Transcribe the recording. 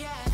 yeah.